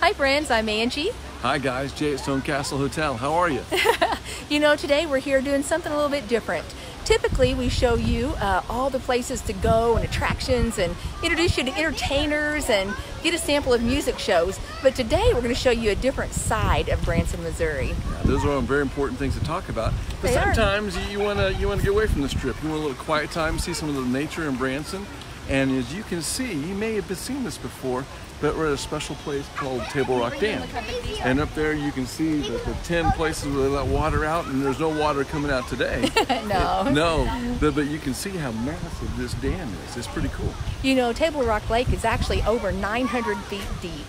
Hi, friends. I'm Angie. Hi, guys. Jay at Stone Castle Hotel. How are you? You know, today we're here doing something a little bit different. Typically, we show you uh, all the places to go and attractions and introduce you to entertainers and get a sample of music shows. But today, we're going to show you a different side of Branson, Missouri. Yeah, those are all very important things to talk about. But They are. sometimes you want to you want to get away from the strip. You want a little quiet time, see some of the nature in Branson. And as you can see, you may have seen this before, but we're at a special place called Table Rock Dam. And up there you can see the, the 10 places where they let water out, and there's no water coming out today. No. no, but, but you can see how massive this dam is. It's pretty cool. You know, Table Rock Lake is actually over 900 feet deep.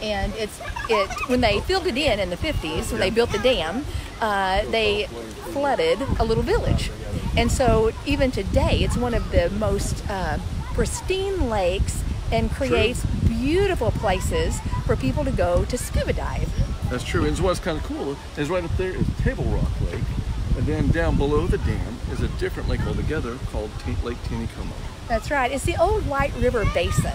And it's it when they filled it in in the 50s, when they built the dam, uh, they flooded a little village. And so even today, it's one of the most uh, pristine lakes and creates beautiful places for people to go to scuba dive. That's true. And what's kind of cool is right up there is Table Rock Lake, and then down below the dam is a different lake altogether called T- Lake Taneycomo. That's right. It's the old White River Basin.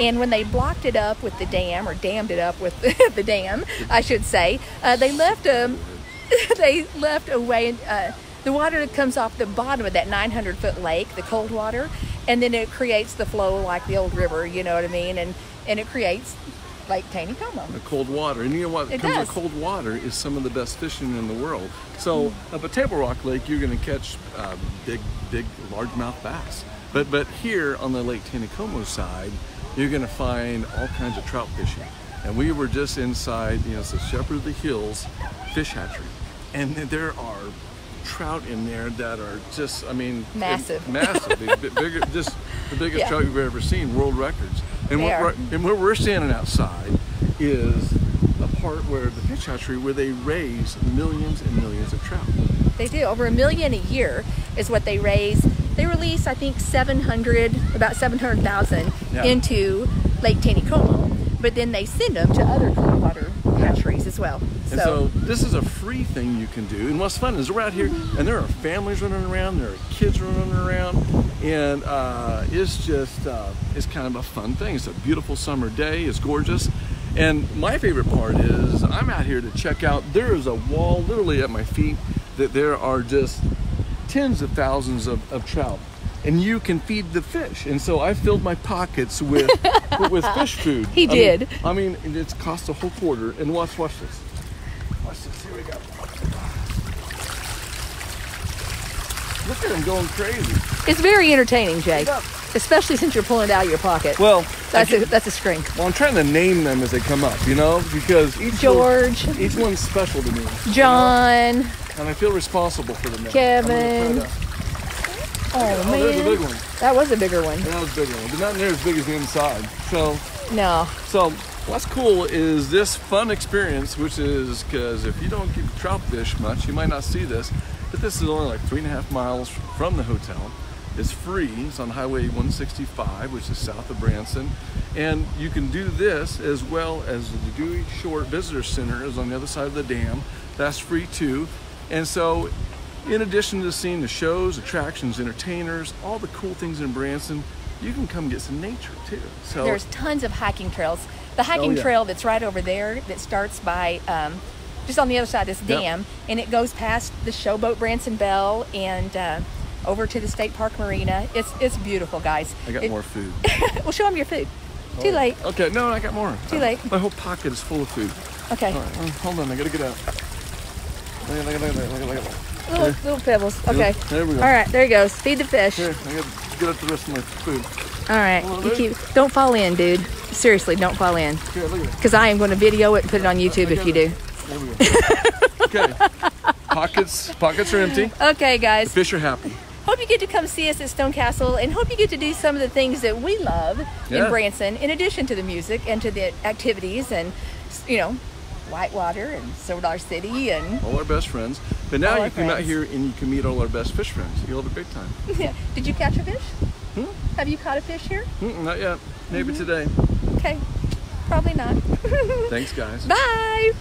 And when they blocked it up with the dam, or dammed it up with the dam, I should say, uh, they left a they left a way. Uh, the water that comes off the bottom of that 900 foot lake, the cold water, and then it creates the flow like the old river. You know what I mean? And and it creates Lake Taneycomo. The cold water, and you know what It comes does. cold water is some of the best fishing in the world. So up at Table Rock Lake, you're going to catch uh, big, big largemouth bass. But but here on the Lake Taneycomo side, you're going to find all kinds of trout fishing. And we were just inside, you know, it's the Shepherd of the Hills fish hatchery, and there are trout in there that are just, I mean, Massive. massive, Big- big- bigger, just the biggest Yeah. trout you've ever seen, world records. And what and where we're standing outside is a part where the fish hatchery where they raise millions and millions of trout. They do over a million a year is what they raise. They release, I think, 700, about 700,000 Yeah. into Lake Taneycomo, but then they send them to other cold water hatcheries as well. And so this is a free thing you can do. And what's fun is we're out here and there are families running around, there are kids running around, and uh, it's just uh, it's kind of a fun thing. It's a beautiful summer day. It's gorgeous. And my favorite part is I'm out here to check out. There is a wall literally at my feet that there are just tens of thousands of, of trout. And you can feed the fish, and so I filled my pockets with with fish food. He I mean- did. I mean, it's cost a whole quarter. And watch, watch this. Watch this. Here we go. Look at him going crazy. it's very entertaining, Jay, especially since you're pulling it out of your pocket. Well, that's I a, get- that's a string. well, I'm trying to name them as they come up, you know, because each George, one, each one's special to me, John, and I feel responsible for them. now. Kevin. I'm gonna try to- oh, oh, there's a big one. that was a bigger one. That was a big one, but not near as big as the inside. So, No, so what's cool is this fun experience, which is because if you don't get trout fish much, you might not see this, but this is only like three and a half miles from the hotel. It's free. It's on Highway 165, which is south of Branson, and you can do this as well as the Dewey Short Visitor Center is on the other side of the dam. That's free too, and so. In addition to seeing the shows, attractions, entertainers, all the cool things in Branson, you can come get some nature too. So there's tons of hiking trails. The hiking Oh, yeah. trail that's right over there that starts by um, just on the other side of this Yep. dam, and it goes past the Showboat Branson Belle and uh, over to the State Park Marina. It's it's beautiful, guys. I got It- more food. Well, show them your food. Too late. Okay, no, I got more. Too late. My whole pocket is full of food. Okay. All right, uh, hold on, I gotta get out. Look at, look at, look at, look at, look at. Little, little pebbles. Okay. There we go. All right. There he goes. Feed the fish. Here, I gotta get up the rest of my food. All right. Well, You keep. Don't fall in, dude. Seriously, don't fall in. Here, look at it. Because I am going to video it and put it on YouTube if you do. There we go. okay. Pockets, pockets are empty. Okay, guys. Fish are happy. Hope you get to come see us at Stone Castle and hope you get to do some of the things that we love Yeah. in Branson, in addition to the music and to the activities and, you know, Whitewater and Dollar City and. All our best friends. But now you come out here and you can meet all our best fish friends. You'll have a great time. Did you catch a fish? Hmm? Have you caught a fish here? Mm, not yet. Maybe today. Okay. Probably not. Thanks, guys. Bye.